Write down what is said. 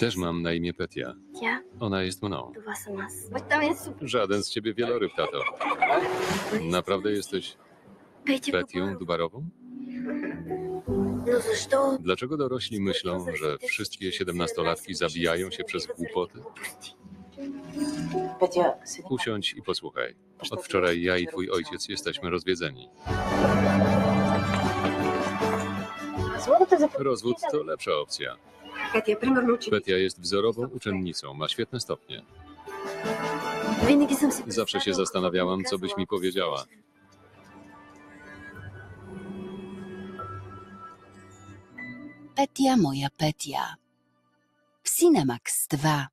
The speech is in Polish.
Też mam na imię Petia. Ona jest mną. Żaden z ciebie wieloryb, tato. Naprawdę jesteś Petią Dubarową? Dlaczego dorośli myślą, że wszystkie siedemnastolatki zabijają się przez głupoty? Usiądź i posłuchaj. Od wczoraj ja i twój ojciec jesteśmy rozwiedzeni. Rozwód to lepsza opcja. Katia jest wzorową uczennicą, ma świetne stopnie. Zawsze się zastanawiałam, co byś mi powiedziała. Petia moja Petia. W Cinemax 2.